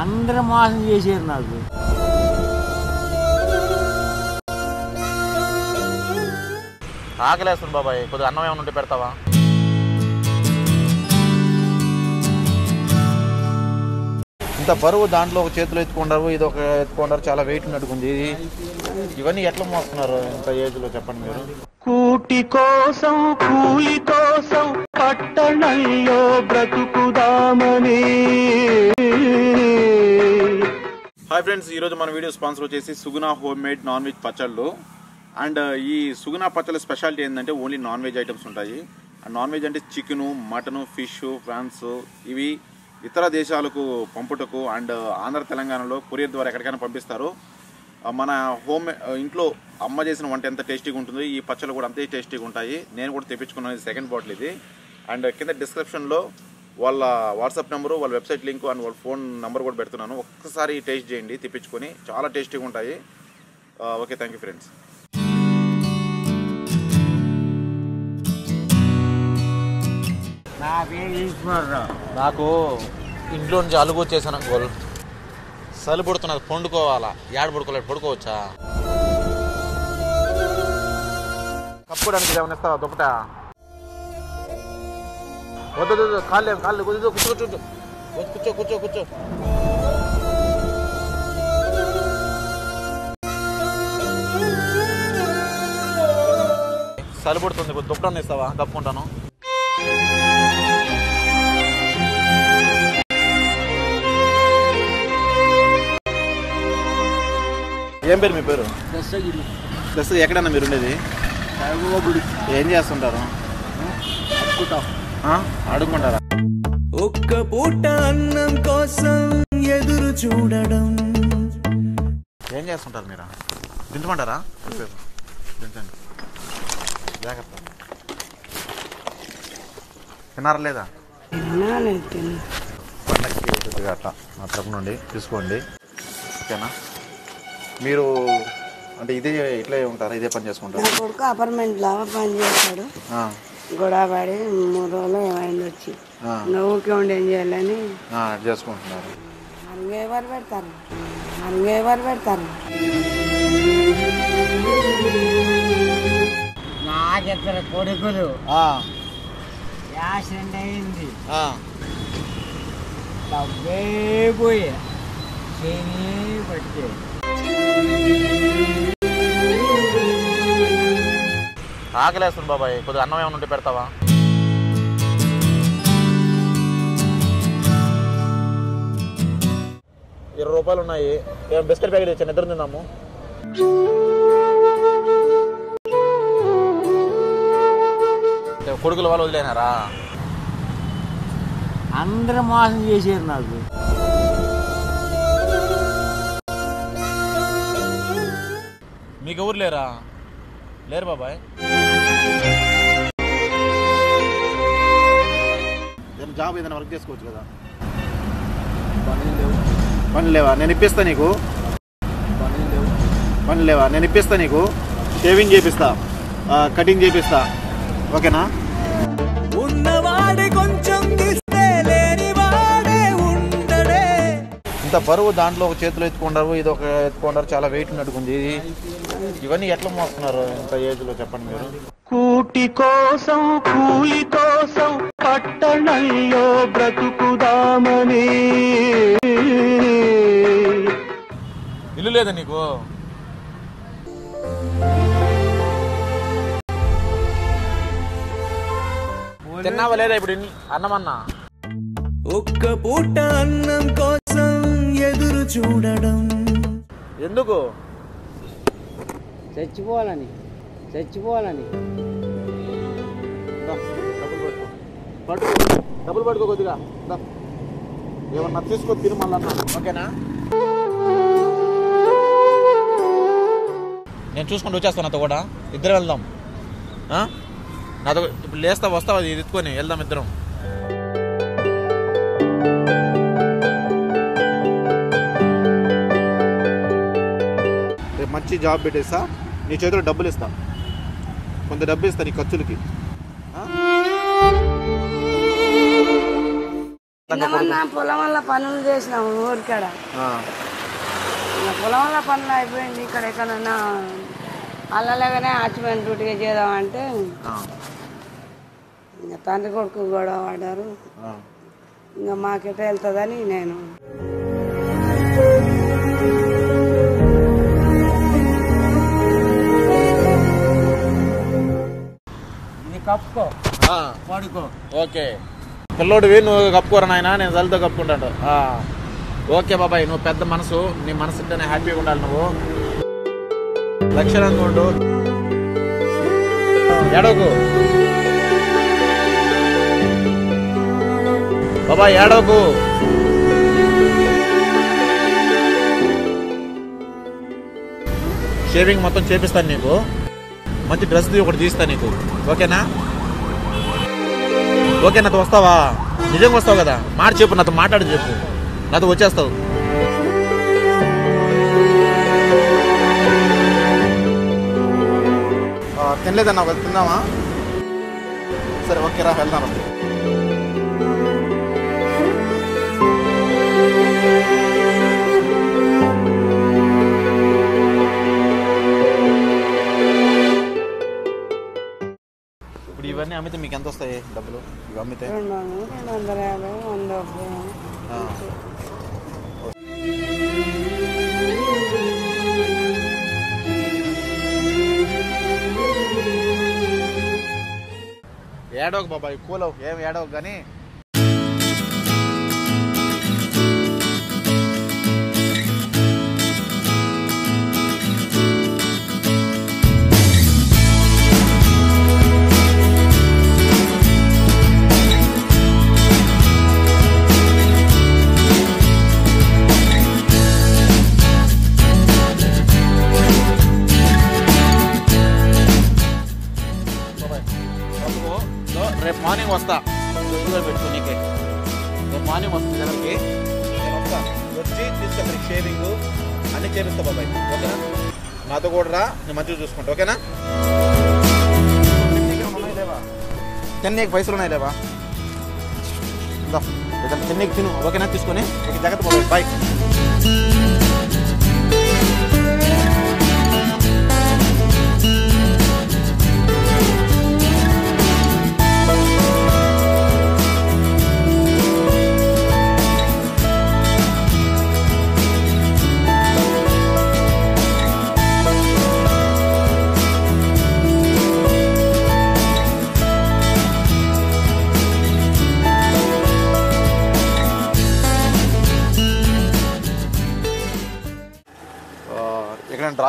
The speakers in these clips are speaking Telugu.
అందరూ మోసం చేశారు నాకు. ఆకలేస్తుంది బాబాయ్. కొద్దిగా అన్నం ఏమైనా ఉంటే పెడతావా? ఇంత బరువు దాంట్లో ఒక చేతిలో ఎత్తుకుంటారు ఇది ఒక ఎత్తుకుంటారు చాలా వెయిట్ ఉన్నట్టుకుంది. ఇది ఇవన్నీ ఎట్లా మోస్తున్నారు ఇంత ఏజ్లో చెప్పండి మీరు? కూటి కోసం కూలి కోసం పట్టణంలో బ్రతుకుదామని. హాయ్ ఫ్రెండ్స్ ఈరోజు మన వీడియో స్పాన్సర్ వచ్చేసి Suguna home made non veg పచ్చళ్ళు. అండ్ uh, ఈ సుగుణ పచ్చళ్ళ స్పెషాలిటీ ఏంటంటే ఓన్లీ నాన్ వెజ్ ఐటమ్స్ ఉంటాయి. అండ్ నాన్ వెజ్ అంటే చికెను మటను ఫిష్ ఫ్రాన్స్ ఇవి ఇతర దేశాలకు పంపుటకు అండ్ uh, ఆంధ్ర తెలంగాణలో కొరియర్ ద్వారా ఎక్కడికైనా పంపిస్తారు. మన హోమ్ uh, ఇంట్లో అమ్మ చేసిన వంట ఎంత టేస్టీగా ఉంటుందో ఈ పచ్చళ్ళు కూడా అంతే టేస్టీగా ఉంటాయి. నేను కూడా తెప్పించుకున్నాను సెకండ్ బాటిల్ ఇది. అండ్ కింద డిస్క్రిప్షన్లో వాళ్ళ వాట్సాప్ నెంబరు వాళ్ళ వెబ్సైట్ లింక్ అండ్ వాళ్ళ ఫోన్ నెంబర్ కూడా పెడుతున్నాను. ఒక్కసారి టేస్ట్ చేయండి తెప్పించుకొని. చాలా టేస్టీగా ఉంటాయి. Okay thank you friends. నాకు ఇంట్లో నుంచి అలుగు వచ్చేసాను గోల్ చలి పుడుతున్నది పండుకోవాలా? ఏడ పడుకోలేదు పడుకోవచ్చా? కప్పుకోవడానికి ఏమైనా ఇస్తావా దుప్పట? వద్దు వద్దు, కాళ్ళు కాళ్ళు కూర్చో కూర్చో కూర్చో కూర్చో కూర్చో కూర్చో చలి పుడుతుంది దుప్పటాన్ని ఇస్తావా కప్పుకుంటాను ఏం పేరు మీ పేరు? దశగిరి ప్లస్ ఎక్కడన్నా మీరు ఉండేది? ఏం చేస్తుంటారు? ఆడుకుంటారా? ఒక్క పూట అన్నం కోసం ఎదురు చూడడం. ఏం చేస్తుంటారు మీరు? తింటమంటారా. తింటండి. జాగ్రత్త. తిన్నారా లేదా? కొద్దిగా అట్లా. నా తరపు నుండి తీసుకోండి. ఓకేనా? మీరు అంటే ఇదే ఇట్లే ఉంటారా? ఇదే పని చేసుకుంటారా? కొడుకు అపార్ట్మెంట్లో పని చేస్తాడు. ఆ, గొడవపడి మూడు రోజులు ఏమైంది వచ్చి. ఊరికే ఉండి ఏం చేయాలని. చేసుకుంటున్నారు. మనగా ఎవరు పెడతారు? మనగా ఎవరు పెడతారు? నాకిద్దరు కొడుకులు. యాక్సిడెంట్ అయింది. డబ్బే పోయి చేని పట్టి. ఆకలేస్తుంది బాబాయ్. కొద్దిగా అన్నం ఏమైనా ఉంటే పెడతావా? ఇరవై రూపాయలు ఉన్నాయి. ఏం బిస్కెట్ ప్యాకెట్ ఇచ్చాను ఇద్దరు తిందాము. కొడుకుల వాళ్ళు వదిలేనారా? అందరూ మోసం చేశారు నాకు. మీకు ఎవరు లేరా? లేరు బాబాయ్. ఏదైనా జాబ్ ఏదైనా వర్క్ చేసుకోవచ్చు కదా. పని లేవా? నేను ఇప్పిస్తా నీకు. పని లేవా? నేను ఇప్పిస్తా నీకు. షేవింగ్ చేపిస్తా. కటింగ్ చేపిస్తా. ఓకేనా? ఇంత బరువు దాంట్లో ఒక చేతిలో ఎత్తుకుంటారు ఇది ఒక ఎత్తుకుంటారు చాలా వెయిట్ ఉన్నట్టుకుంది ఇది ఇవన్నీ ఎట్లా మోస్తున్నారు ఇంత ఏజ్లో చెప్పండి మీరు? కూటి కోసం కూలి కోసం పట్టణంలో బ్రతుకుదామని. ఇల్లు లేదా నీకు? తిన్నావా లేదా ఇప్పుడు ఇన్- అన్నం అన్నా ఒక్క పూట అన్నం చూడడం. ఎందుకు? చచ్చిపోవాలని చచ్చిపోవాలని. డబ్బులు పట్టుకో. పట్టుకో కొద్దిగా. ఏమన్నా తీసుకో తిను మళ్ళీ ఓకేనా? నేను చూసుకుంటూ వచ్చేస్తాను నాతో కూడా. ఇద్దరు వెళ్దాం. ఆ? నాతో ఇప్పుడు లేస్తా వస్తావా ఇది ఎత్తుకొని వెళ్దాం ఇద్దరం. మంచి జాబ్ పెట్టేస్తా నీ చేతిలో డబ్బులు ఇస్తా. కొంత డబ్బు ఇస్తా నీ ఖర్చులకి. పొలం వల్ల పనులు చేసినాము ఊరికాడ. పొలం వల్ల పనులు అయిపోయింది ఇక్కడ ఎక్కడన్నా అల్లలేగానే ఆచ్మెంట్ డ్యూటీగా చేద్దామంటే ఇంకా తండ్రి కొడుకు గొడవ పడ్డారు. ఇంకా మాకెట వెళ్తుందని నేను. ఓకే. పిల్లోడివి నువ్వు కప్పుకోరా నాయన? నేను చలితో కప్పుకుంటాడు ఆ, ఓకే బాబాయ్ నువ్వు పెద్ద మనసు నీ మనసుతోనే హ్యాపీగా ఉండాలి నువ్వు. లక్షణంగా ఉండు ఏడవకు. బాబాయ్ ఏడవకు. షేవింగ్ మొత్తం చేపిస్తాను నీకు. మంచి డ్రెస్ ఒకటి తీస్తాను నీకు. ఓకేనా? ఓకే నాతో వస్తావా? నిజంగా వస్తావు కదా? మాట చెప్పు నాతో మాట్లాడి చెప్పు. నాతో వచ్చేస్తావు. తినలేదన్నా ఒక తిందామా సరే ఓకే రా వెళ్దాం ఇవన్నీ అమ్మితే మీకు ఎంత వస్తాయి డబ్బులు ఇవి అమ్మితే రెండు వందలు యాభై వంద. ఆ. ఏడవకు బాబాయ్ కూలవు ఏం ఏడవకు కానీ వచ్చి షేవింగ్ అన్ని చేపిస్తా బాబాయ్. ఓకేనా? నాతో కూడా రా నేను మంచిగా చూసుకుంటా. ఓకేనా? చెన్నైకి పైసలు ఉన్నాయి లేవా? చెన్నైకి తిను. ఓకేనా? తీసుకొని. జాగ్రత్త బాబాయ్. బాయ్.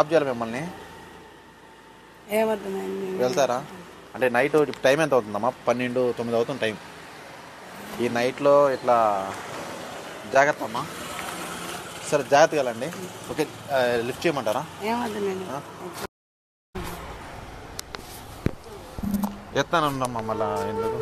డ్రాప్ చేయాలి మిమ్మల్ని. వెళ్తారా? అంటే నైట్ టైం ఎంత అవుతుందమ్మా? పన్నెండు తొమ్మిది అవుతుంది టైం. ఈ నైట్లో ఇట్లా జాగ్రత్త అమ్మా. సరే జాగ్రత్తగా వెళ్ళండి. ఓకే లిఫ్ట్ చేయమంటారా? ఎత్తానమ్మా మళ్ళా ఎందుకు?